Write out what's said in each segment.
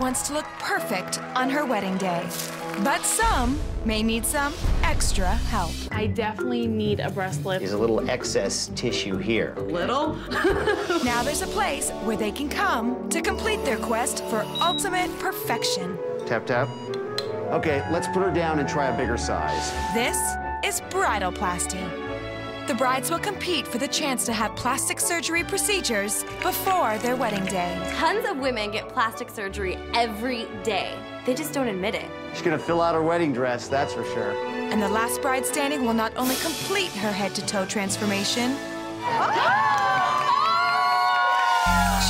wants to look perfect on her wedding day. But some may need some extra help. I definitely need a breast lift. There's a little excess tissue here. Little? Now there's a place where they can come to complete their quest for ultimate perfection. Tap, tap. Okay, let's put her down and try a bigger size. This is bridalplasty. The brides will compete for the chance to have plastic surgery procedures before their wedding day. Tons of women get plastic surgery every day. They just don't admit it. She's gonna fill out her wedding dress, that's for sure. And the last bride standing will not only complete her head to toe transformation, oh!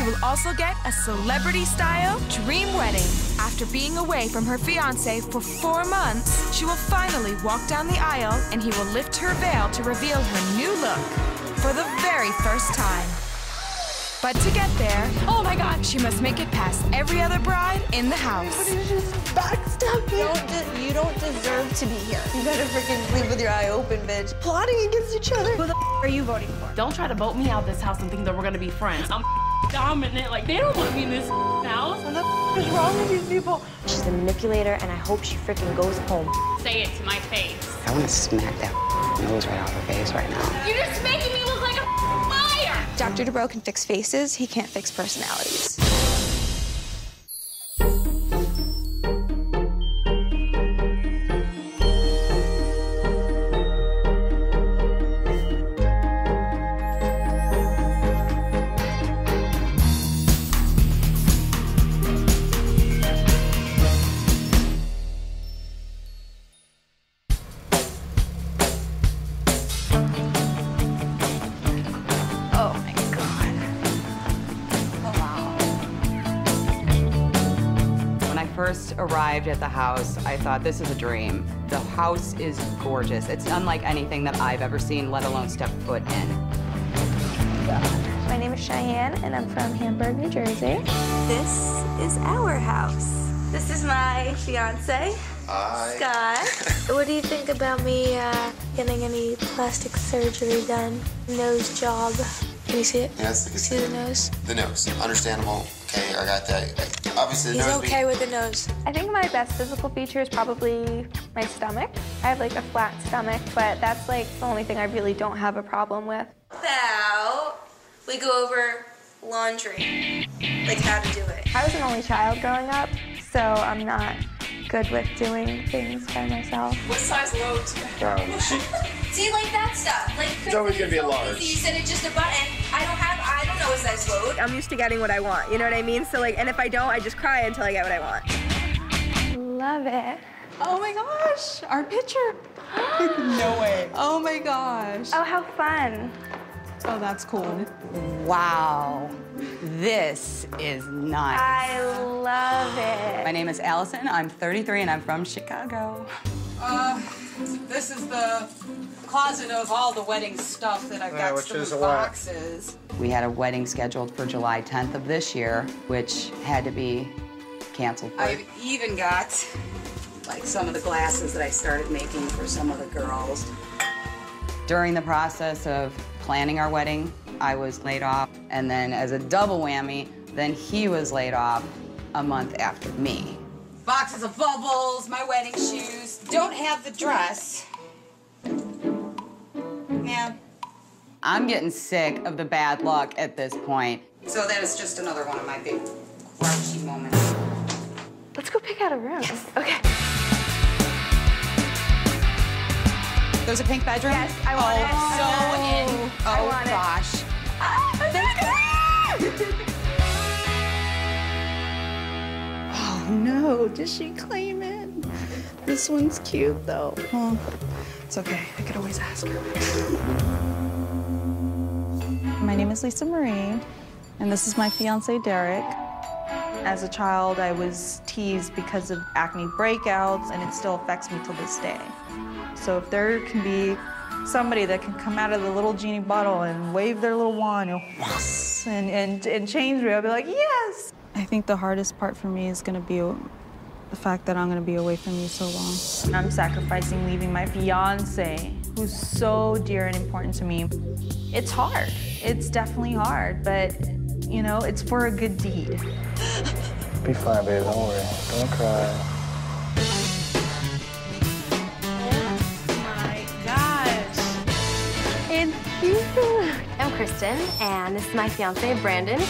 She will also get a celebrity style dream wedding. After being away from her fiance for four months, she will finally walk down the aisle and he will lift her veil to reveal her new look for the very first time. But to get there, oh my god, she must make it past every other bride in the house. Backstab you. Don't de- you don't deserve to be here. You better freaking leave with your eye open, bitch. Plotting against each other. Who the f- are you voting for? Don't try to vote me out this house and think that we're gonna be friends. I'm dominant. Like, they don't want me in this house. What the is wrong with these people? She's a manipulator, and I hope she freaking goes home. Say it to my face. I want to smack that nose right off her face right now. You're just making me look like a liar. Dr. Dubrow can fix faces. He can't fix personalities. Arrived at the house, I thought this is a dream. The house is gorgeous. It's unlike anything that I've ever seen, let alone step foot in. My name is Cheyenne, and I'm from Hamburg, New Jersey. This is our house. This is my fiance, Scott. what do you think about me uh, getting any plastic surgery done? Nose job. Can you see it? Yes, I can See see the nose? the nose. Understandable. Okay, I got that. Obviously, the He's nose. okay with the nose. I think my best physical feature is probably my stomach. I have like a flat stomach, but that's like the only thing I really don't have a problem with. About we go over laundry, like how to do it. I was an only child growing up, so I'm not good with doing things by myself. What size loads? Um, See, like that stuff. Like It's always gonna be a large. You said it's just a button. I don't have. I don't know a size load. I'm used to getting what I want. You know what I mean? So like, and if I don't, I just cry until I get what I want. Love it. Oh my gosh, our picture. no way. Oh my gosh. Oh, how fun. Oh, that's cool. Wow, this is nice. I love it. My name is Allison. I'm 33 and I'm from Chicago. Uh, this is the closet of all the wedding stuff that I've got which some lot. boxes. We had a wedding scheduled for July 10th of this year, which had to be canceled. for- I've even got like some of the glasses that I started making for some of the girls. During the process of planning our wedding, I was laid off, and then as a double whammy, then he was laid off a month after me. Boxes of bubbles, my wedding shoes. Don't have the dress. Yeah. I'm getting sick of the bad luck at this point. So that is just another one of my big grouchy moments. Let's go pick out a room. Okay. There's a pink bedroom? Yes, I want oh, it. so I in. know. I Oh, want it. gosh. Ah, oh no, did she claim it? This one's cute though. Well, it's okay. I could always ask her. My name is Lisa Marie, and this is my fiance Derek. As a child, I was teased because of acne breakouts, and it still affects me till this day. So if there can be somebody that can come out of the little genie bottle and wave their little wand, know, "Whoosh," and, and, and change me, I'll be like, yes! I think the hardest part for me is gonna be the fact that I'm gonna be away from you so long. I'm sacrificing leaving my fiance, who's so dear and important to me. It's hard. It's definitely hard, but you know, it's for a good deed. Be fine, baby. Don't worry. Don't cry. Oh my gosh. It's you. I'm Kristen, and this is my fiance, Brandon.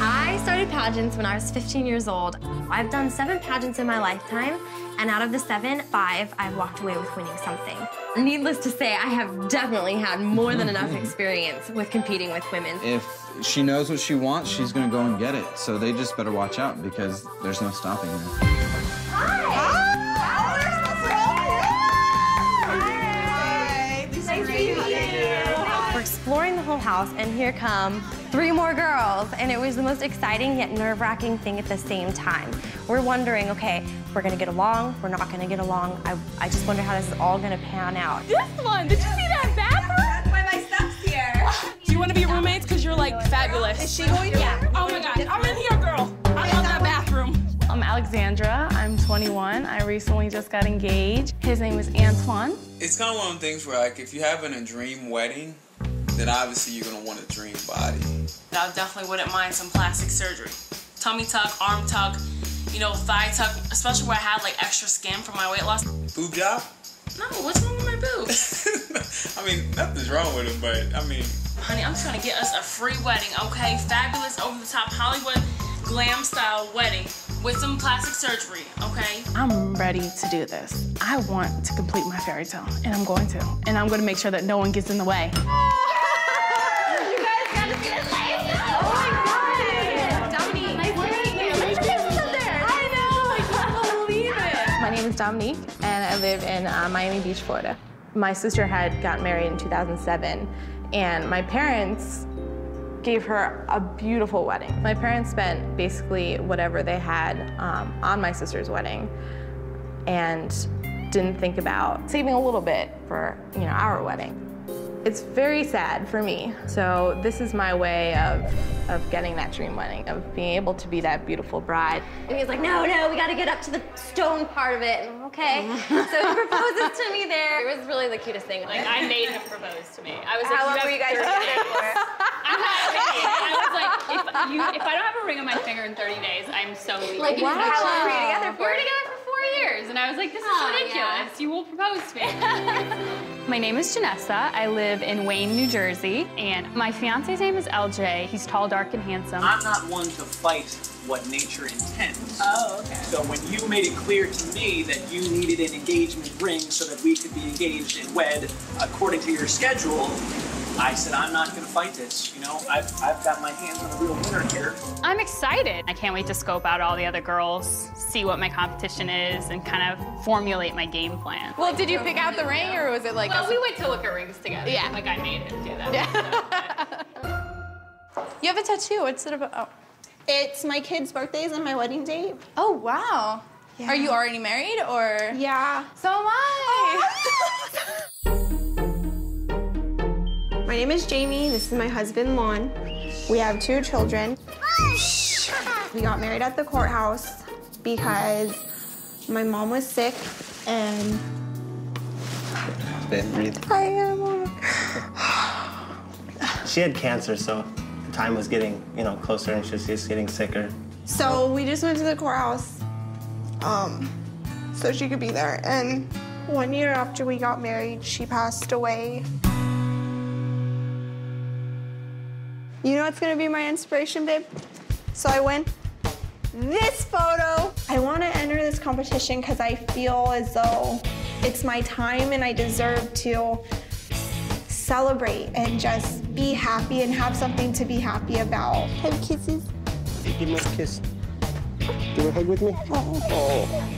I started pageants when I was 15 years old. I've done seven pageants in my lifetime, and out of the seven, five, I've walked away with winning something. Needless to say, I have definitely had more than enough experience with competing with women. If she knows what she wants, she's gonna go and get it. So they just better watch out because there's no stopping her. We're exploring the whole house, and here come three more girls. And it was the most exciting yet nerve wracking thing at the same time. We're wondering, okay, we're gonna get along, we're not gonna get along. I, I just wonder how this is all gonna pan out. This one, did you see that bathroom? That's why my stuff's here. Do you want to be roommates? Because you're like fabulous. Is she going to? Yeah. Oh my gosh, I'm in here, girl. I love that bathroom. I'm Alexandra. I'm 21. I recently just got engaged. His name is Antoine. It's kind of one of them things where, like, if you're having a dream wedding, then obviously you're gonna want a dream body. I definitely wouldn't mind some plastic surgery. Tummy tuck, arm tuck, you know, thigh tuck, especially where I had like extra skin from my weight loss. Boob job? No, what's wrong with my boobs? I mean, nothing's wrong with them, but I mean, Honey, I'm just gonna get us a free wedding, okay? Fabulous, over the top Hollywood glam style wedding with some plastic surgery, okay? I'm ready to do this. I want to complete my fairy tale, and I'm going to. And I'm going to make sure that no one gets in the way. You guys gotta My name is Dominique, and I live in uh, Miami Beach, Florida. My sister had got married in 2007, and my parents gave her a beautiful wedding. My parents spent basically whatever they had um, on my sister's wedding, and didn't think about saving a little bit for you know our wedding. It's very sad for me. So this is my way of of getting that dream wedding, of being able to be that beautiful bride. And he's like, no, no, we gotta get up to the stone part of it. And okay. so he proposes to me there. It was really the cutest thing. Like I made him propose to me. I was How like, long were you guys have 30 together days." for? I'm not kidding. I was like, if you if I don't have a ring on my finger in 30 days, I'm so leaving. Like, wow. how long were you together We were together for four years, and I was like, this is Oh, ridiculous. You will propose to me. My name is Janessa. I live in Wayne, New Jersey, and my fiance's name is LJ. He's tall, dark, and handsome. I'm not one to fight what nature intends. Oh, okay. So when you made it clear to me that you needed an engagement ring so that we could be engaged and wed according to your schedule, I said I'm not going to fight this. You know, I've, I've got my hands on a real winner here. I'm excited. I can't wait to scope out all the other girls, see what my competition is, and kind of formulate my game plan. Well, did you pick out the ring or was it like well, a- we went to look at rings together. Yeah. Like I made him do that. Yeah. you have a tattoo. What's it about? Oh. It's my kid's birthdays and my wedding date. Oh, wow. Yeah. Are you already married or? Yeah. So am I. Oh, My name is Jamie. This is my husband, Lon. We have two children. We got married at the courthouse because my mom was sick and I am. She had cancer, so the time was getting, you know, closer and she was just getting sicker. So we just went to the courthouse um, so she could be there. And one year after we got married, she passed away. You know what's gonna be my inspiration, babe? So I win this photo. I want to enter this competition because I feel as though it's my time and I deserve to celebrate and just be happy and have something to be happy about. Have kisses. Give me a kiss. Do you want to hug with me? Oh. oh, oh. oh.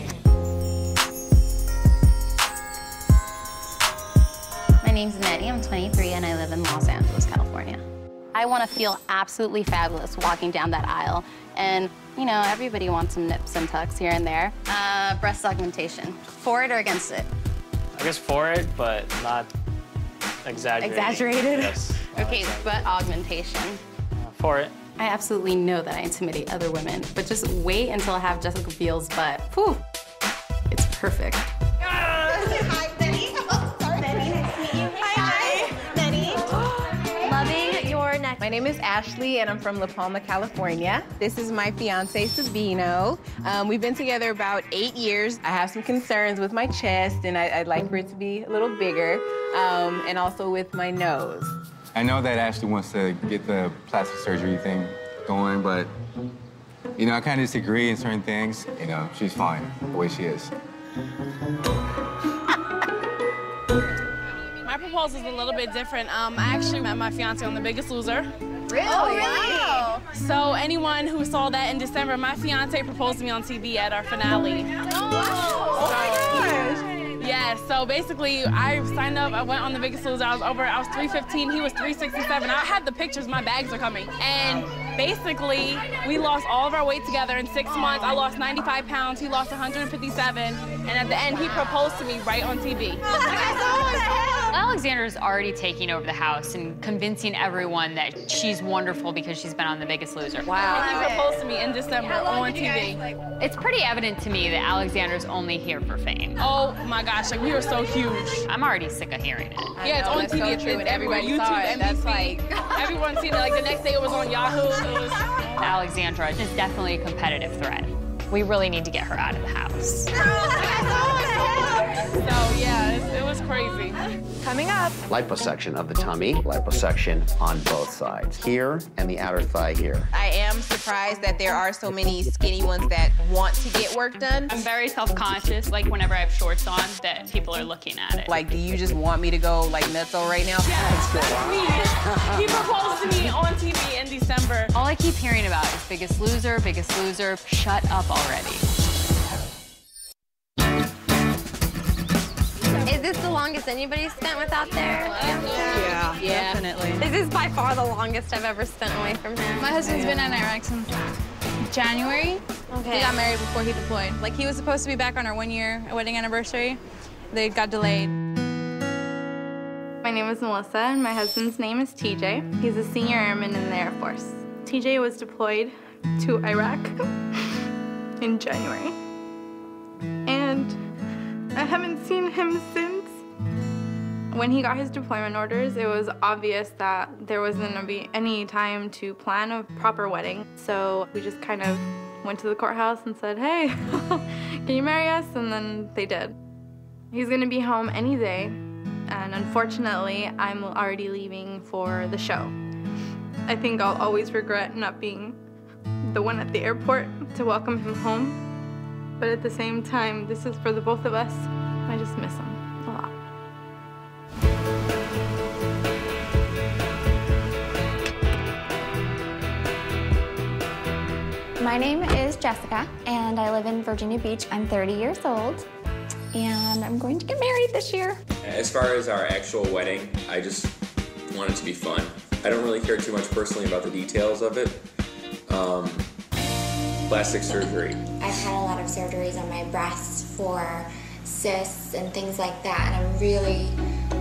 My name's Nettie, I'm 23, and I live in Los Angeles, California. I want to feel absolutely fabulous walking down that aisle. And, you know, everybody wants some nips and tucks here and there. Uh, breast augmentation, for it or against it? I guess for it, but not exaggerated. Exaggerated? Yes. Okay, butt augmentation. For it. I absolutely know that I intimidate other women, but just wait until I have Jessica Biel's butt. Whew, it's perfect. Name is Ashley, and I'm from La Palma, California. This is my fiance, Sabino. Um, we've been together about eight years. I have some concerns with my chest, and I, would like for it to be a little bigger, um, and also with my nose. I know that Ashley wants to get the plastic surgery thing going, but you know, I kind of disagree in certain things. You know, she's fine the way she is. Proposal is a little bit different. Um, I actually met my fiance on The Biggest Loser. Really? Oh, really? Wow. So anyone who saw that in December, my fiance proposed to me on TV at our finale. Oh, oh my gosh. Yeah, so basically I signed up, I went on the biggest loser, I was over, I was 315, he was 367. I had the pictures, my bags are coming. And basically we lost all of our weight together in six months. I lost 95 pounds, he lost 157. And at the end he proposed to me right on TV. Alexandra's already taking over the house and convincing everyone that she's wonderful because she's been on The Biggest Loser. Wow. He proposed to me in December on TV. Guys, like... It's pretty evident to me that Alexandra's only here for fame. Oh my gosh, like we are so huge. I'm already sick of hearing it. I yeah, know, it's on TV. So it's, it's everywhere. YouTube, saw it. NBC. That's like... Everyone's seen it. Like the next day it was on Yahoo. Alexandra is definitely a competitive threat. We really need to get her out of the house. So yeah, it, it was crazy. Coming up. Liposuction of the tummy, liposuction on both sides. Here and the outer thigh here. I am surprised that there are so many skinny ones that want to get work done. I'm very self-conscious, like whenever I have shorts on, that people are looking at it. Like, do you just want me to go like nutso right now? Yes, that's me. he proposed to me on TV in December. All I keep hearing about is Biggest Loser, Biggest Loser. Shut up already. Is this the longest anybody's spent without there? Yeah, yeah, definitely. This is by far the longest I've ever spent away from him. My husband's been in Iraq since January. Okay. We got married before he deployed. Like, he was supposed to be back on our one-year wedding anniversary. They got delayed. My name is Melissa, and my husband's name is TJ. He's a senior airman in the Air Force. TJ was deployed to Iraq in January. I haven't seen him since. When he got his deployment orders, it was obvious that there wasn't gonna be any time to plan a proper wedding. So we just kind of went to the courthouse and said, hey, can you marry us? And then they did. He's gonna be home any day. And unfortunately, I'm already leaving for the show. I think I'll always regret not being the one at the airport to welcome him home. But at the same time, this is for the both of us. I just miss him a lot. My name is Jessica, and I live in Virginia Beach. I'm 30 years old, and I'm going to get married this year. As far as our actual wedding, I just want it to be fun. I don't really care too much personally about the details of it. Um, plastic surgery. I've had a lot of surgeries on my breasts for cysts and things like that, and I'm really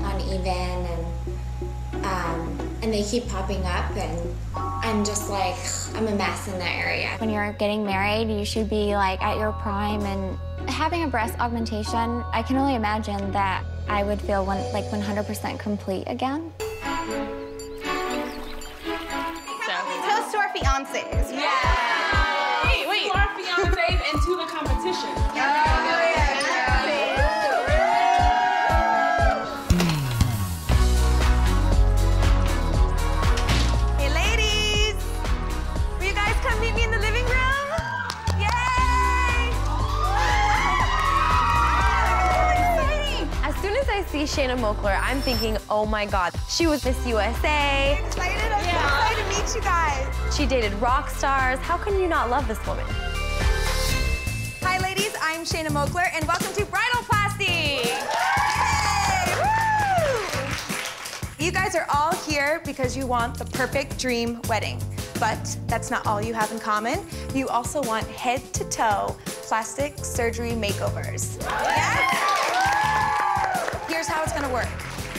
uneven and um, and they keep popping up, and I'm just like I'm a mess in that area. When you're getting married, you should be like at your prime, and having a breast augmentation, I can only imagine that I would feel one, like 100% complete again. Toast to our fiancés. Yeah competition. Oh, yeah. Hey, ladies. Will you guys come meet me in the living room? Yay! As soon as I see Shanna Moakler, I'm thinking, oh my God, she was Miss USA. I'm excited. I'm yeah. excited to meet you guys. She dated rock stars. How can you not love this woman? I'm Shanna Moakler, and welcome to Bridal Bridalplasty. You guys are all here because you want the perfect dream wedding. But that's not all you have in common. You also want head-to-toe plastic surgery makeovers. Yes? Here's how it's gonna work.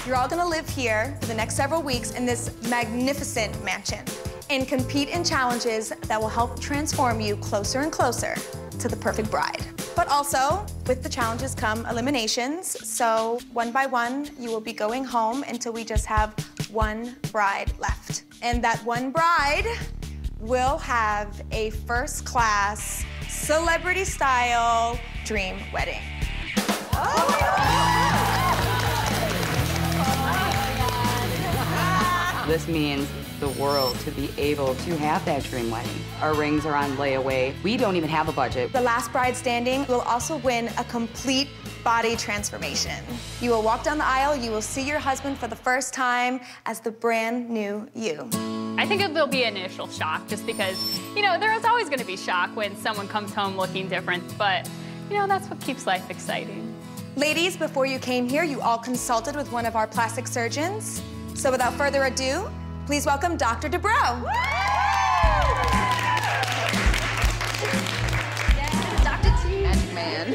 You're all gonna live here for the next several weeks in this magnificent mansion and compete in challenges that will help transform you closer and closer to the perfect bride. But also, with the challenges come eliminations. So one by one, you will be going home until we just have one bride left. And that one bride will have a first class, celebrity style dream wedding. This means the world to be able to have that dream wedding. Our rings are on layaway. We don't even have a budget. The last bride standing will also win a complete body transformation. You will walk down the aisle, you will see your husband for the first time as the brand new you. I think there'll be initial shock just because, you know, there's always going to be shock when someone comes home looking different, but, you know, that's what keeps life exciting. Ladies, before you came here, you all consulted with one of our plastic surgeons. So without further ado, please welcome Dr. Dubrow. Dr. T. Magic Man.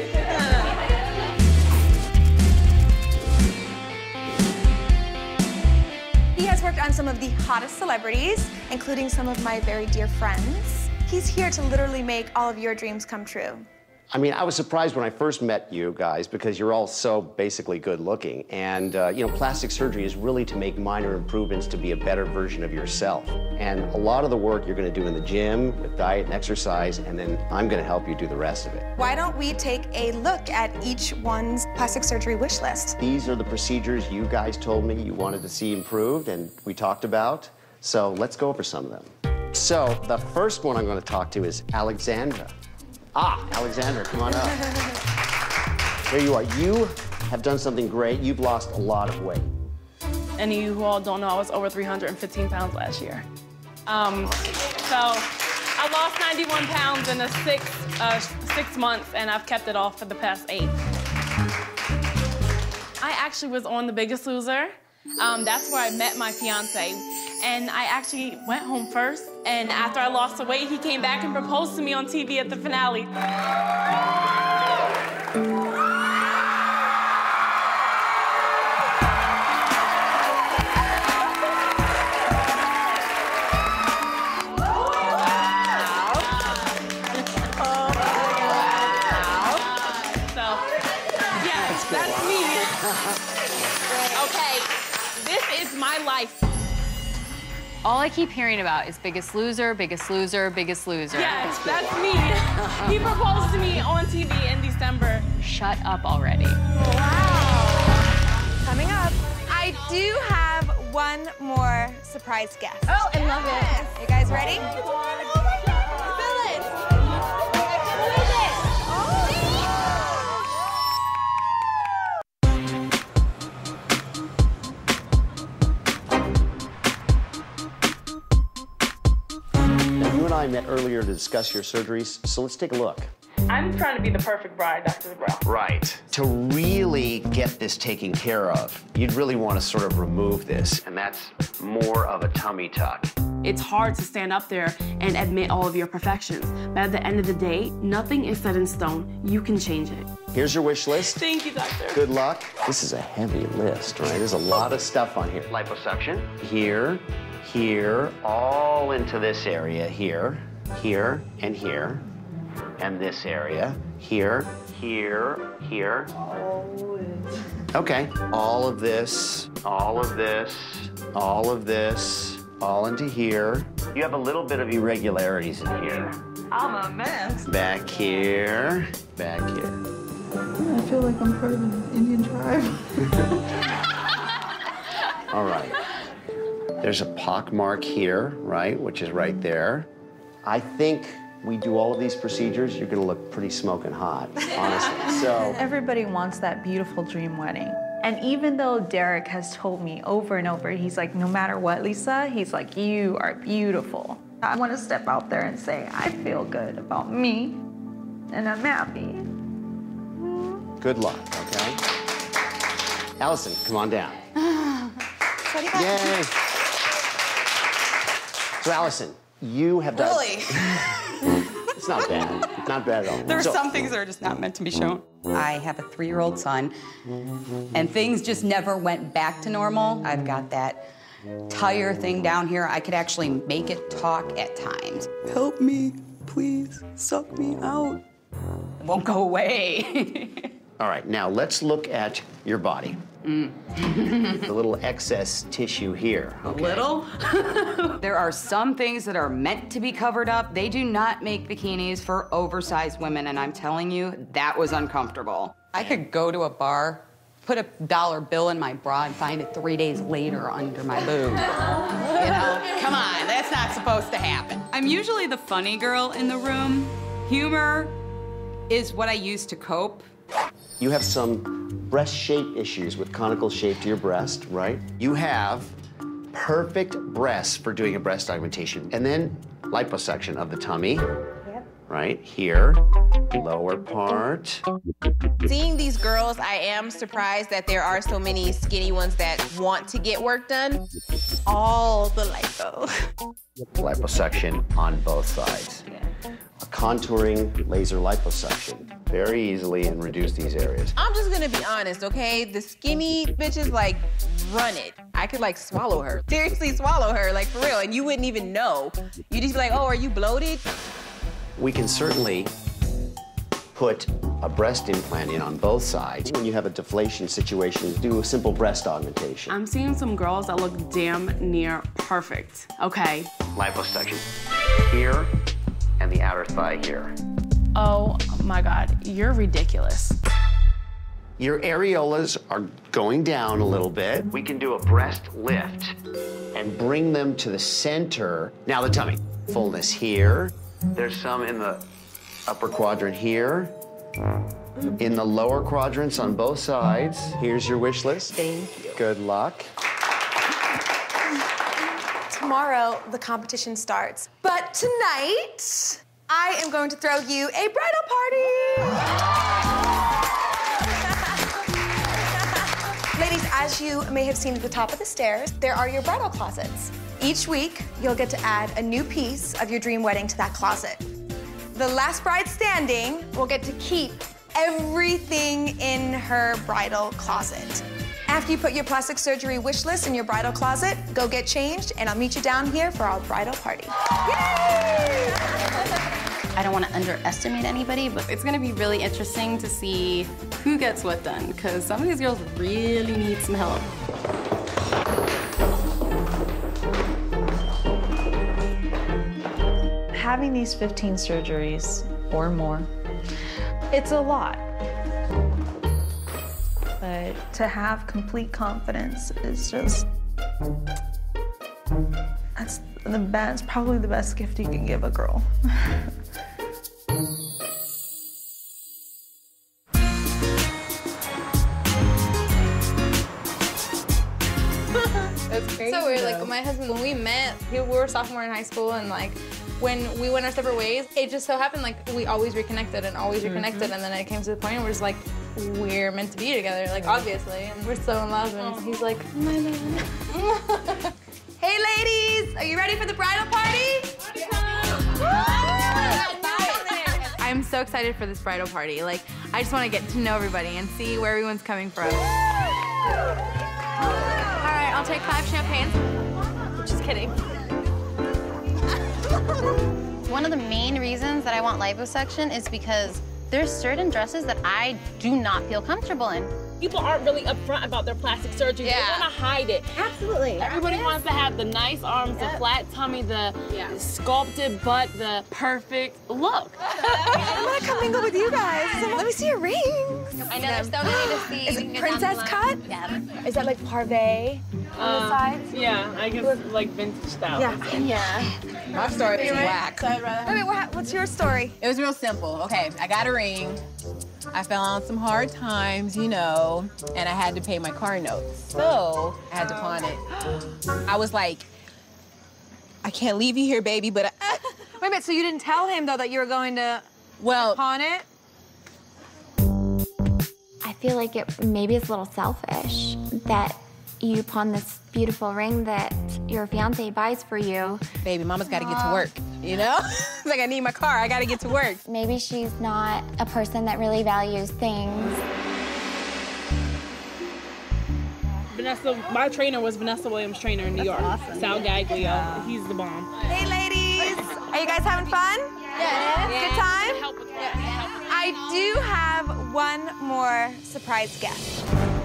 He has worked on some of the hottest celebrities, including some of my very dear friends. He's here to literally make all of your dreams come true. I mean, I was surprised when I first met you guys because you're all so basically good looking. And, uh, you know, plastic surgery is really to make minor improvements to be a better version of yourself. And a lot of the work you're going to do in the gym with diet and exercise, and then I'm going to help you do the rest of it. Why don't we take a look at each one's plastic surgery wish list? These are the procedures you guys told me you wanted to see improved and we talked about. So let's go over some of them. So the first one I'm going to talk to is Alexandra. Ah, Alexandra, come on up. Here you are. You have done something great. You've lost a lot of weight. Any of you who all don't know, I was over 315 pounds last year. Um, so I lost 91 pounds in a six, uh, six months, and I've kept it off for the past eight. I actually was on The Biggest Loser. Um, that's where I met my fiance. And I actually went home first. And after I lost the weight, he came back and proposed to me on TV at the finale. All I keep hearing about is Biggest Loser, Biggest Loser, Biggest Loser. Yes, that's me. he proposed to me on TV in December. Shut up already. Wow. Coming up, I do have one more surprise guest. Oh, I love it. You guys ready? I met earlier to discuss your surgeries, so let's take a look. I'm trying to be the perfect bride, Dr. Brown. Right. To really get this taken care of, you'd really want to sort of remove this, and that's more of a tummy tuck. It's hard to stand up there and admit all of your perfections. But at the end of the day, nothing is set in stone. You can change it. Here's your wish list. Thank you, doctor. Good luck. This is a heavy list, right? There's a lot of stuff on here. Liposuction. Here, here, all into this area here, here, and here, and this area, here, here, here. Okay. All of this, all of this, all of this, all into here. You have a little bit of irregularities in here. I'm a mess. Back here, back here. I feel like I'm part of an Indian tribe. All right. There's a pock mark here, right, which is right there. I think we do all of these procedures, you're gonna look pretty smoking hot, honestly. So, Everybody wants that beautiful dream wedding. And even though Derek has told me over and over, he's like, no matter what, Lisa, he's like, you are beautiful. I want to step out there and say, I feel good about me, and I'm happy. good luck, okay? Allison, come on down. Yay. So, Allison, you have done. Really? It's not bad. It's not bad at all. There are So- some things that are just not meant to be shown. I have a three year old son, and things just never went back to normal. I've got that tire thing down here. I could actually make it talk at times. Help me, please. Suck me out. It won't go away. All right, now let's look at your body. Mm. the little excess tissue here. Okay? Little? there are some things that are meant to be covered up. They do not make bikinis for oversized women, and I'm telling you, that was uncomfortable. I could go to a bar, put a dollar bill in my bra, and find it three days later under my boob. You know, come on, that's not supposed to happen. I'm usually the funny girl in the room. Humor is what I use to cope. You have some breast shape issues with conical shape to your breast, right? You have perfect breasts for doing a breast augmentation. And then liposuction of the tummy, right here, lower part. Seeing these girls, I am surprised that there are so many skinny ones that want to get work done. All the lipo. Liposuction on both sides. A contouring laser liposuction. Very easily and reduce these areas. I'm just gonna be honest, okay? The skinny bitches like run it. I could like swallow her. Seriously, swallow her, like for real, and you wouldn't even know. You'd just be like, oh, are you bloated? We can certainly put a breast implant in on both sides. When you have a deflation situation, do a simple breast augmentation. I'm seeing some girls that look damn near perfect. Okay. Liposuction here and the outer thigh here. Oh my God, you're ridiculous. Your areolas are going down a little bit. We can do a breast lift and bring them to the center. Now the tummy. Fullness here. There's some in the upper quadrant here. In the lower quadrants on both sides. Here's your wish list. Thank you. Good luck. Tomorrow, the competition starts. But tonight, I am going to throw you a bridal party. Ladies, as you may have seen at the top of the stairs, there are your bridal closets. Each week, you'll get to add a new piece of your dream wedding to that closet. The last bride standing will get to keep everything in her bridal closet. After you put your plastic surgery wish list in your bridal closet, go get changed, and I'll meet you down here for our bridal party. Yay! I don't want to underestimate anybody, but it's going to be really interesting to see who gets what done, because some of these girls really need some help. Having these 15 surgeries or more, it's a lot. But to have complete confidence is just, that's the best, probably the best gift you can give a girl. That's crazy. So weird. Like my husband, when we met, we were sophomore in high school, and like when we went our separate ways, it just so happened like we always reconnected and always mm-hmm. reconnected, and then it came to the point where we're just like we're meant to be together, like obviously, and we're so in love. And he's like, oh my man. Hey, ladies, are you ready for the bridal party? I'm so excited for this bridal party. Like, I just want to get to know everybody and see where everyone's coming from. All right, I'll take five champagnes. Just kidding. One of the main reasons that I want liposuction is because there's certain dresses that I do not feel comfortable in. People aren't really upfront about their plastic surgery. Yeah. They want to hide it. Absolutely. Everybody wants to have the nice arms, the flat tummy, the sculpted butt, the perfect look. I'm gonna come mingle with you guys. So let me see your rings. I know, there's so many to see. Is it princess cut? Yeah. Is that like pavé on the um, sides? Yeah, I guess like vintage style. Yeah. Yeah. My story is whack. Uh, wait, wait, what- what's your story? It was real simple. Okay, I got a ring. I fell on some hard times, you know, and I had to pay my car note. So I had to oh. pawn it. I was like, I can't leave you here, baby, but I, Wait a minute, so you didn't tell him though that you were going to well pawn it? I feel like it maybe it's a little selfish that you pawn this beautiful ring that your fiance buys for you. Baby, mama's got to get to work, you know? it's like I need my car. I got to get to work. Maybe she's not a person that really values things. Vanessa, my trainer was Vanessa Williams' trainer in New York. Sal Gaglio. He's the bomb. Hey, ladies. Are you guys having fun? Yeah. Good time? I do have one more surprise guest.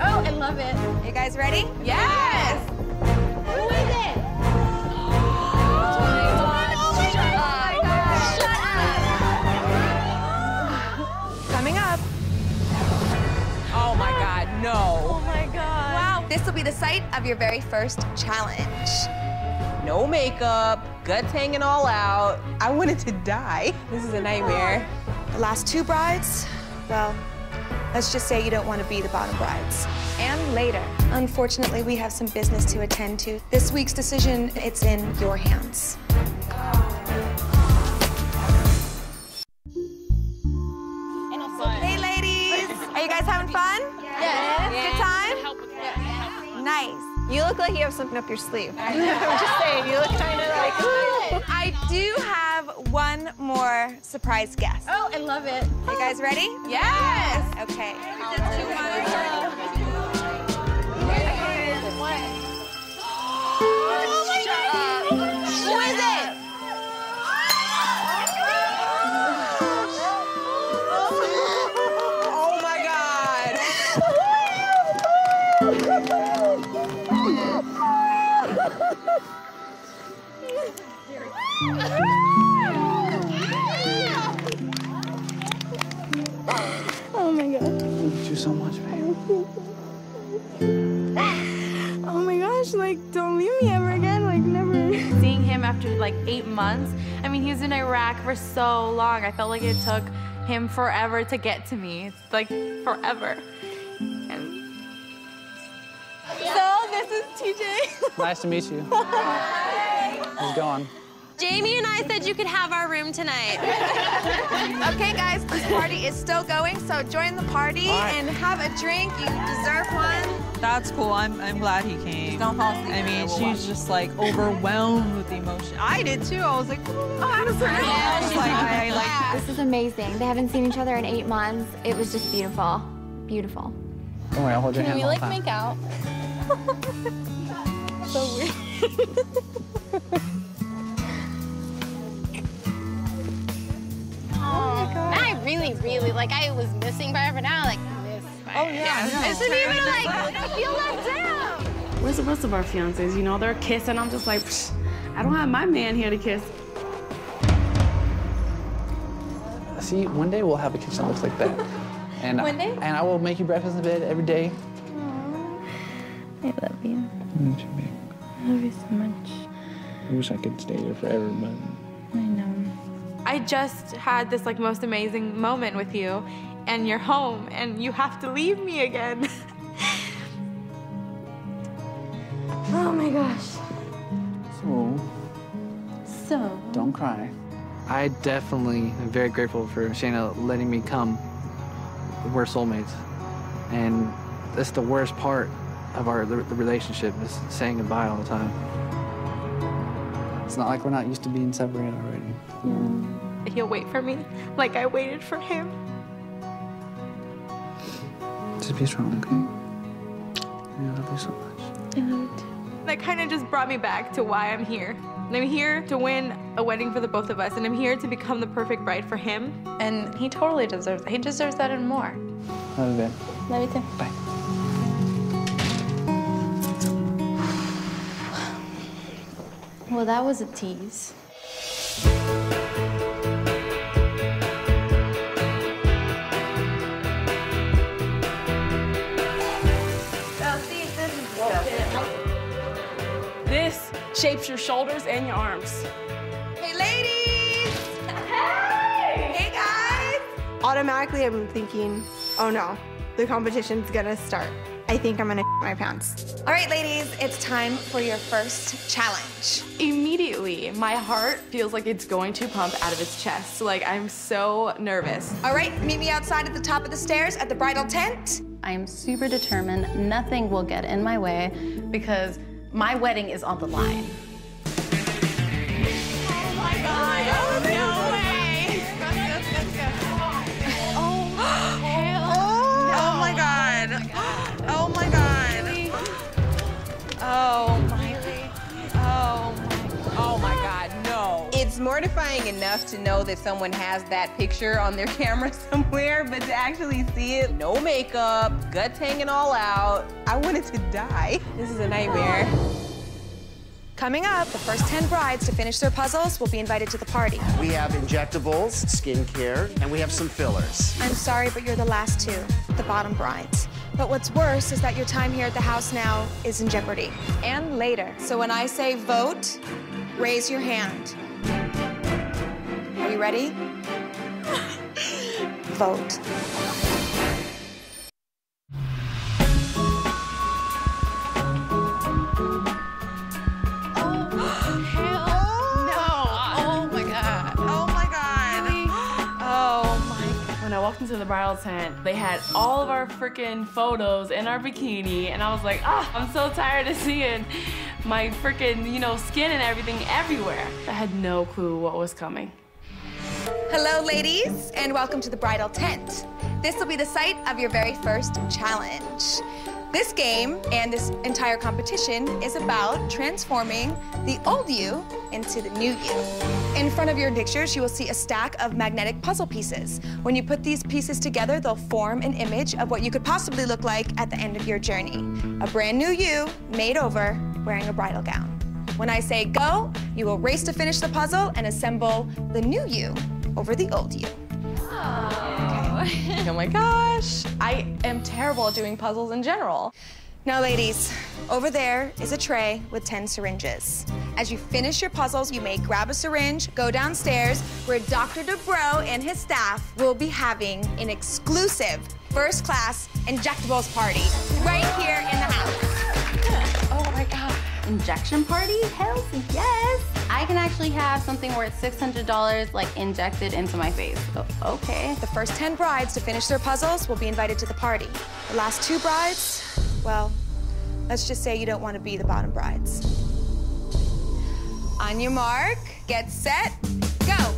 Oh, love it. You guys ready? Yes. Who is it? Oh my god. Oh my god. Shut up. Coming up. Oh my God, no. Oh my God. Wow, this will be the site of your very first challenge. No makeup, guts hanging all out. I wanted to die. This is a nightmare. The last two brides, well, let's just say you don't want to be the bottom brides. And later, unfortunately, we have some business to attend to. This week's decision, it's in your hands. Hey, ladies. Are you guys having fun? Yes. Good time? Nice. You look like you have something up your sleeve. I'm just saying, you look kind of like. I do have one more surprise guest. Oh, I love it. You guys ready? Yes. Okay. Who is it? Oh my gosh, like, don't leave me ever again. Like, never. Seeing him after like eight months, I mean, he was in Iraq for so long. I felt like it took him forever to get to me. It's like forever. And So, this is TJ. Nice to meet you. How's it going? Jamie and I said you could have our room tonight. Okay, guys, this party is still going, so join the party All right. and have a drink. You deserve one. That's cool. I'm, I'm glad he came. Don't fall asleep. I mean, she's just like overwhelmed with emotion. I did too. I was like, oh, I'm sorry. I was like, I like This is amazing. They haven't seen each other in eight months. It was just beautiful. Beautiful. Don't worry, I'll hold your Can hand we, like, time. make out? so weird. really, really, like, I was missing forever now, like, miss Oh, yeah. I It's shouldn't even, like, like, I feel left down. Where's the rest of our fiancés? You know, they're kissing. I'm just like, Psh, I don't have my man here to kiss. See, one day we'll have a kitchen that looks like that. And, One day? And I will make you breakfast in bed every day. I love you. Mm, you babe. I love you so much. I wish I could stay here forever, but I know. I just had this like most amazing moment with you, and you're home, and you have to leave me again. Oh my gosh. so So. don't cry. I definitely am very grateful for Shanna letting me come. We're soulmates, and that's the worst part of our the, the relationship is saying goodbye all the time. It's not like we're not used to being separated already. He'll wait for me, like I waited for him. Just be strong, okay? I love you so much. I love you too. That kind of just brought me back to why I'm here. And I'm here to win a wedding for the both of us, and I'm here to become the perfect bride for him. And he totally deserves He deserves that and more. Love you, babe. Love you too. Bye. Well, that was a tease. Shapes your shoulders and your arms. Hey, ladies! Hey! Hey, guys! Automatically, I'm thinking, oh no, the competition's gonna start. I think I'm gonna my pants. All right, ladies, it's time for your first challenge. Immediately, my heart feels like it's going to pump out of its chest. Like, I'm so nervous. All right, meet me outside at the top of the stairs at the bridal tent. I am super determined. Nothing will get in my way because my wedding is on the line. It's mortifying enough to know that someone has that picture on their camera somewhere, but to actually see it, no makeup, guts hanging all out, I wanted to die. This is a nightmare. Coming up, the first 10 brides to finish their puzzles will be invited to the party. We have injectables, skincare, and we have some fillers. I'm sorry, but you're the last two, the bottom brides. But what's worse is that your time here at the house now is in jeopardy. And later. So when I say vote, raise your hand. Are you ready? vote. Oh hello! No! Oh my god. Oh my god. Oh my. When I walked into the bridal tent, they had all of our freaking photos in our bikini, and I was like, ah, I'm so tired of seeing my freaking, you know, skin and everything everywhere. I had no clue what was coming. Hello, ladies, and welcome to the bridal tent. This will be the site of your very first challenge. This game and this entire competition is about transforming the old you into the new you. In front of your pictures, you will see a stack of magnetic puzzle pieces. When you put these pieces together, they'll form an image of what you could possibly look like at the end of your journey. A brand new you, made over, wearing a bridal gown. When I say go, you will race to finish the puzzle and assemble the new you over the old you. oh my gosh. I am terrible at doing puzzles in general. Now, ladies, over there is a tray with 10 syringes. As you finish your puzzles, you may grab a syringe, go downstairs, where Dr. Dubrow and his staff will be having an exclusive first class injectables party right here in the house. Oh my god. Injection party? Hell yes. I can actually have something worth $600 like injected into my face. Okay. The first 10 brides to finish their puzzles will be invited to the party. The last two brides, well, let's just say you don't want to be the bottom brides. On your mark, get set, go.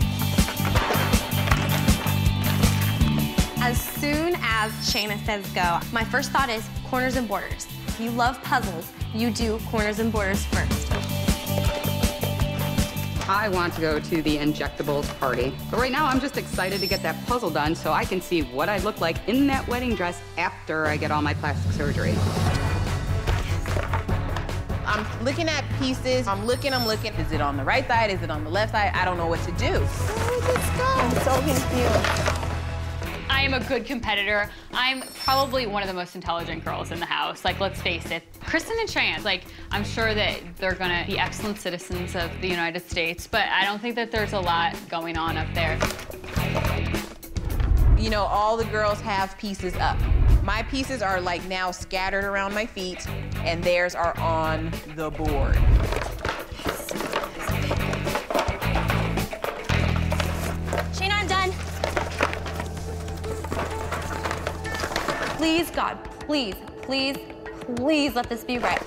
As soon as Shanna says go, my first thought is corners and borders. If you love puzzles, you do corners and borders first. I want to go to the injectables party. But right now, I'm just excited to get that puzzle done so I can see what I look like in that wedding dress after I get all my plastic surgery. I'm looking at pieces. I'm looking, I'm looking. Is it on the right side? Is it on the left side? I don't know what to do. let's go. I'm so confused. Am a good competitor. I'm probably one of the most intelligent girls in the house. Like, let's face it. Kristen and Cheyenne, like, I'm sure that they're gonna be excellent citizens of the United States, but I don't think that there's a lot going on up there. You know, all the girls have pieces up. My pieces are like now scattered around my feet, and theirs are on the board. Please, God, please, please, please let this be right.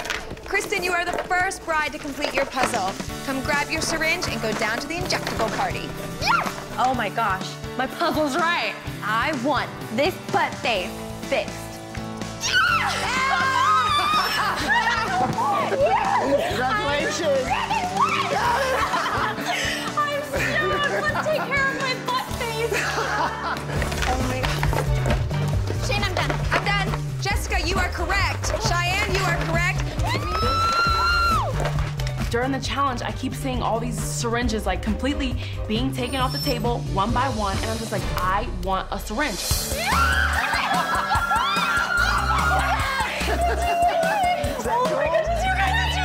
Kristen, you are the first bride to complete your puzzle. Come grab your syringe and go down to the injectable party. Oh my gosh, my puzzle's right. I want this butt face fixed. Congratulations. Done. Jessica, you are correct. Cheyenne, you are correct. During the challenge, I keep seeing all these syringes like completely being taken off the table one by one, and I'm just like, I want a syringe. Oh my gosh, it's your goodness.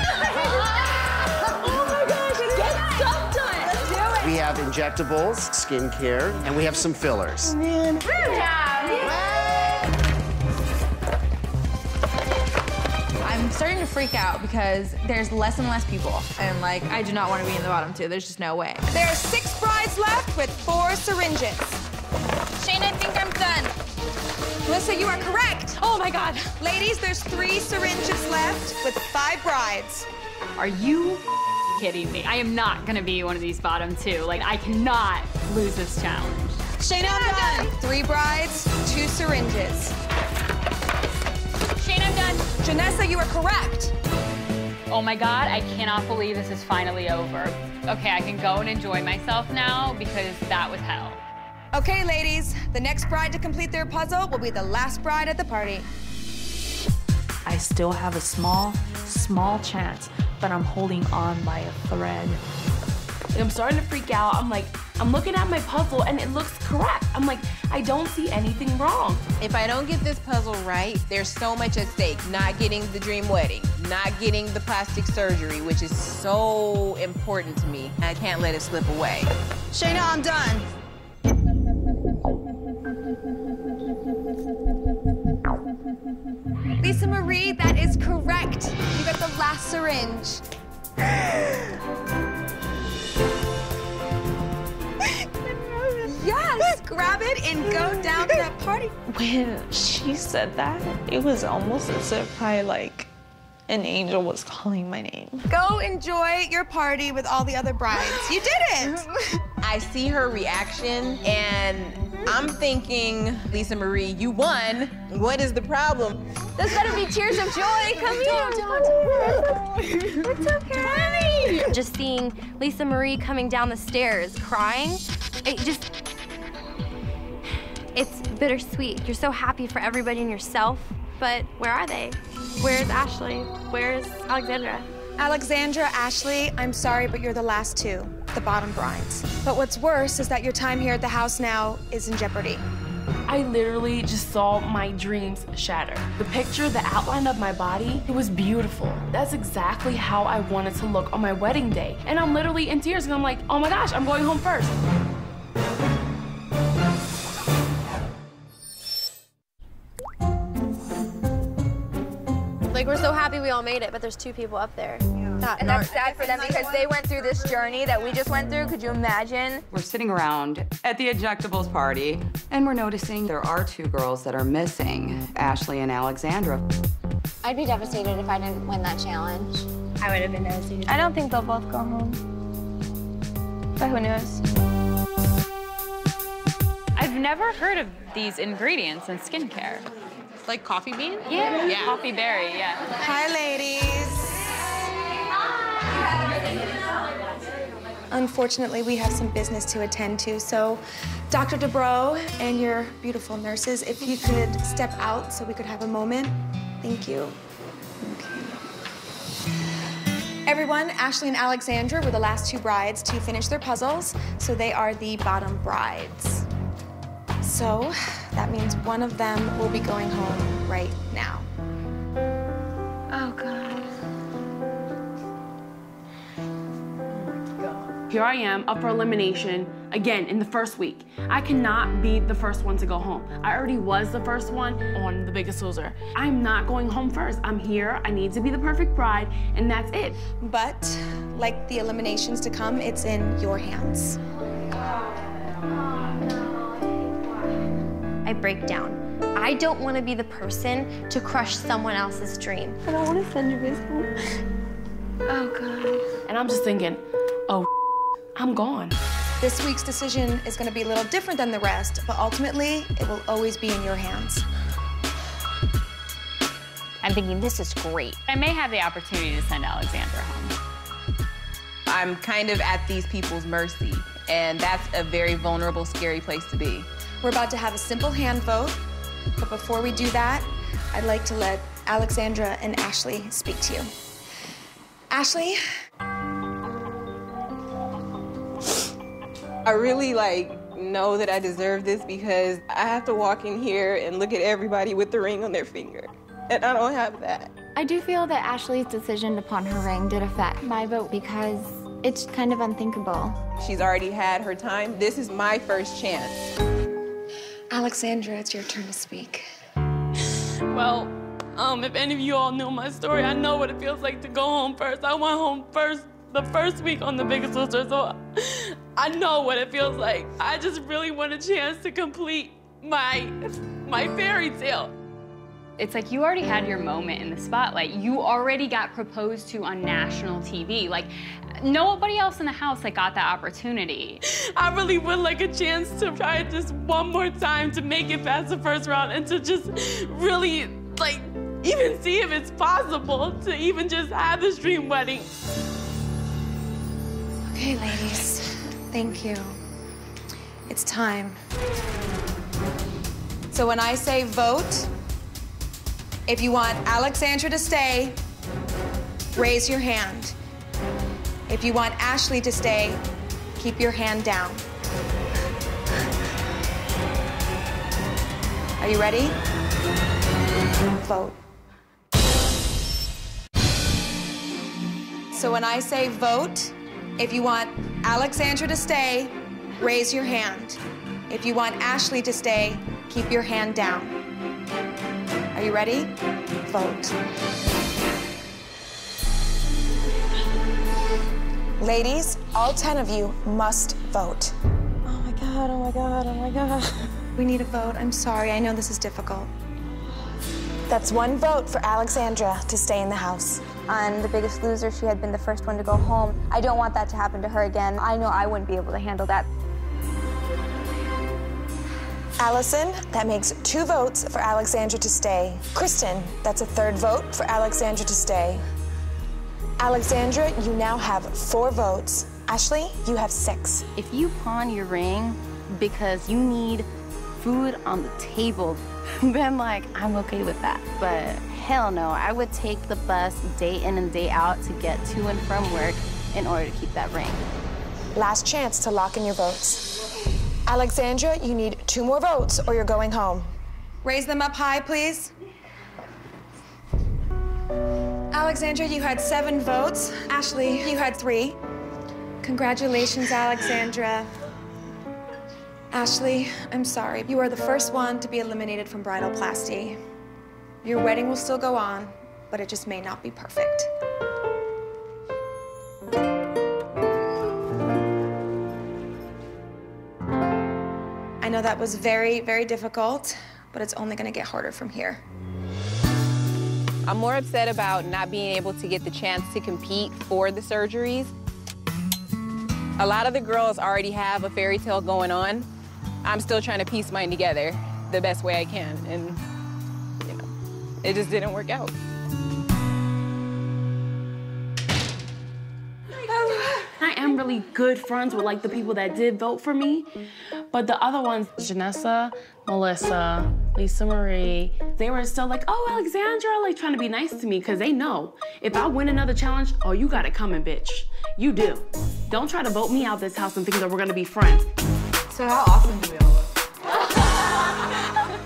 Oh my gosh, let's get stuff done. Let's do it. We have injectables, skincare, and we have some fillers. Man. To freak out because there's less and less people. And like, I do not want to be in the bottom two. There's just no way. There are six brides left with four syringes. Shane, I think I'm done. Melissa, you are correct. Oh my God. Ladies, there's three syringes left with five brides. Are you kidding me? I am not gonna be one of these bottom two. Like, I cannot lose this challenge. Shanna, I'm done. Three brides, two syringes. Shane, I'm done. Janessa, you are correct. oh my God, I cannot believe this is finally over. Okay, I can go and enjoy myself now because that was hell. Okay, ladies, the next bride to complete their puzzle will be the last bride at the party. I still have a small, small chance, but I'm holding on by a thread. I'm starting to freak out. I'm like, I'm looking at my puzzle and it looks correct. I'm like, I don't see anything wrong. If I don't get this puzzle right, there's so much at stake. Not getting the dream wedding, not getting the plastic surgery, which is so important to me. I can't let it slip away. Shanna, I'm done. Lisa Marie, that is correct. You got the last syringe. yes, grab it and go down to that party. When she said that, it was almost as if I like an angel was calling my name. Go enjoy your party with all the other brides. You did it. I see her reaction and I'm thinking, Lisa Marie, you won. What is the problem? There's better be tears of joy. Come here. Don't don't. It's okay. Just seeing Lisa Marie coming down the stairs crying, it just, it's bittersweet. You're so happy for everybody and yourself, but where are they? Where's Ashley? Where's Alexandra? Alexandra, Ashley, I'm sorry, but you're the last two, the bottom brines. But what's worse is that your time here at the house now is in jeopardy. I literally just saw my dreams shatter. The picture, the outline of my body, it was beautiful. That's exactly how I wanted to look on my wedding day. And I'm literally in tears and I'm like, oh my gosh, I'm going home first. So happy we all made it, but there's two people up there. Yeah. And that's sad for them because they went through this journey that we just went through. Could you imagine? We're sitting around at the Injectables party, and we're noticing there are two girls that are missing, Ashley and Alexandra. I'd be devastated if I didn't win that challenge. I would have been devastated. I don't think they'll both go home. But who knows? I've never heard of these ingredients in skincare. Like coffee bean? Yeah, yeah. coffee berry, yeah. Hi, ladies. Hi! Unfortunately, we have some business to attend to, so Dr. Dubrow and your beautiful nurses, if you could step out so we could have a moment. Thank you. Okay. Everyone, Ashley and Alexandra were the last two brides to finish their puzzles, so they are the bottom brides. So that means one of them will be going home right now. Oh, God. Oh God. Here I am, up for elimination, again, in the first week. I cannot be the first one to go home. I already was the first one on The Biggest Loser. I'm not going home first. I'm here, I need to be the perfect bride, and that's it. But, like the eliminations to come, it's in your hands. Break down. I don't want to be the person to crush someone else's dream. I don't want to send you guys home. Oh, God. And I'm just thinking, oh, I'm gone. This week's decision is going to be a little different than the rest, but ultimately, it will always be in your hands. I'm thinking this is great. I may have the opportunity to send Alexandra home. I'm kind of at these people's mercy, and that's a very vulnerable, scary place to be. We're about to have a simple hand vote, but before we do that, I'd like to let Alexandra and Ashley speak to you. Ashley? I really like know that I deserve this because I have to walk in here and look at everybody with the ring on their finger. And I don't have that. I do feel that Ashley's decision to pawn her ring did affect my vote because it's kind of unthinkable. She's already had her time. This is my first chance. Alexandra, it's your turn to speak. Well, um, if any of you all know my story, I know what it feels like to go home first. I went home first the first week on The Biggest Loser, so I know what it feels like. I just really want a chance to complete my my fairy tale. It's like you already had your moment in the spotlight. You already got proposed to on national TV. Like nobody else in the house like got that opportunity. I really would like a chance to try it just one more time to make it past the first round and to just really like even see if it's possible to even just have this dream wedding. Okay, ladies. Thank you. It's time. So when I say vote, if you want Alexandra to stay, raise your hand. If you want Ashley to stay, keep your hand down. Are you ready? Vote. So when I say vote, if you want Alexandra to stay, raise your hand. If you want Ashley to stay, keep your hand down. Are you ready? Vote. Ladies, all 10 of you must vote. Oh my God, oh my God, oh my God. We need a vote. I'm sorry. I know this is difficult. That's one vote for Alexandra to stay in the house. On The Biggest Loser, she had been the first one to go home. I don't want that to happen to her again. I know I wouldn't be able to handle that. Allison, that makes two votes for Alexandra to stay. Kristen, that's a third vote for Alexandra to stay. Alexandra, you now have four votes. Ashley, you have six. If you pawn your ring because you need food on the table, then like I'm okay with that. But hell no, I would take the bus day in and day out to get to and from work in order to keep that ring. Last chance to lock in your votes. Alexandra, you need two more votes or you're going home. Raise them up high, please. Alexandra, you had seven votes. Ashley, you had three. Congratulations, Alexandra. Ashley, I'm sorry. You are the first one to be eliminated from bridalplasty. Your wedding will still go on, but it just may not be perfect. Know that was very, very difficult, but it's only gonna get harder from here. I'm more upset about not being able to get the chance to compete for the surgeries. A lot of the girls already have a fairy tale going on. I'm still trying to piece mine together the best way I can, and you know, it just didn't work out. Really good friends with like the people that did vote for me, but the other ones, Janessa, Melissa, Lisa Marie, they were still like, oh, Alexandra, like trying to be nice to me because they know if I win another challenge, oh, you got it coming, bitch. You do. Don't try to vote me out this house and think that we're gonna be friends. So how often do we all look?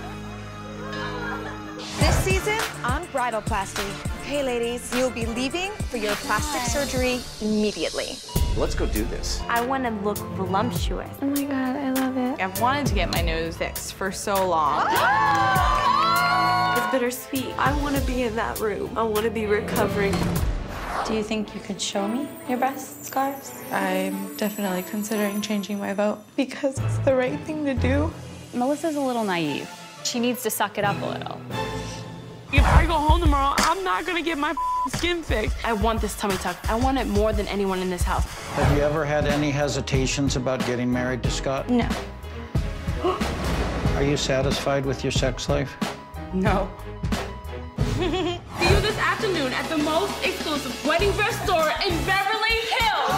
This season on Bridalplasty. Okay, ladies, you'll be leaving for your plastic surgery immediately. Let's go do this. I want to look voluptuous. Oh my God, I love it. I've wanted to get my nose fixed for so long. It's bittersweet. I want to be in that room. I want to be recovering. Do you think you could show me your breast scars? I'm definitely considering changing my vote because it's the right thing to do. Melissa's a little naive. She needs to suck it up a little. If I go home tomorrow, I'm not gonna get my skin fixed. I want this tummy tuck. I want it more than anyone in this house. Have you ever had any hesitations about getting married to Scott? No. Are you satisfied with your sex life? No. See you this afternoon at the most exclusive wedding dress store in Beverly Hills.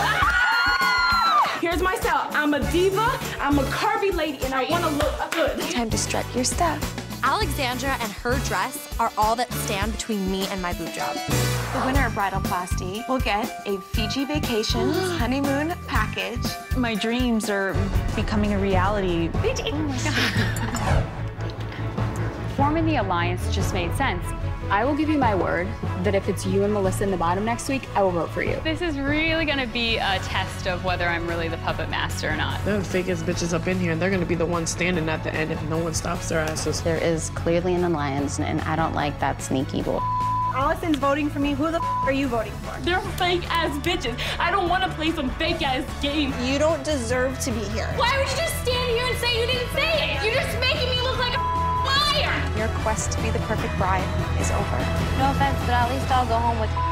Here's my style. I'm a diva, I'm a curvy lady, and I want to look good. Time to strut your stuff. Alexandra and her dress are all that stand between me and my boob job. The winner of Bridal Bridalplasty will get a Fiji Vacations honeymoon package. My dreams are becoming a reality. Fiji. Oh my god. Forming the alliance just made sense. I will give you my word that if it's you and Melissa in the bottom next week, I will vote for you. This is really gonna be a test of whether I'm really the puppet master or not. Them fakest bitches up in here, and they're gonna be the ones standing at the end if no one stops their asses. There is clearly an alliance, and I don't like that sneaky bull. Allison's voting for me. Who the f are you voting for? They're fake ass bitches. I don't wanna play some fake ass game. You don't deserve to be here. Why would you just stand here and say you didn't say it? You're just making me look like a liar. Your quest to be the perfect bride is over. No offense, but at least I'll go home with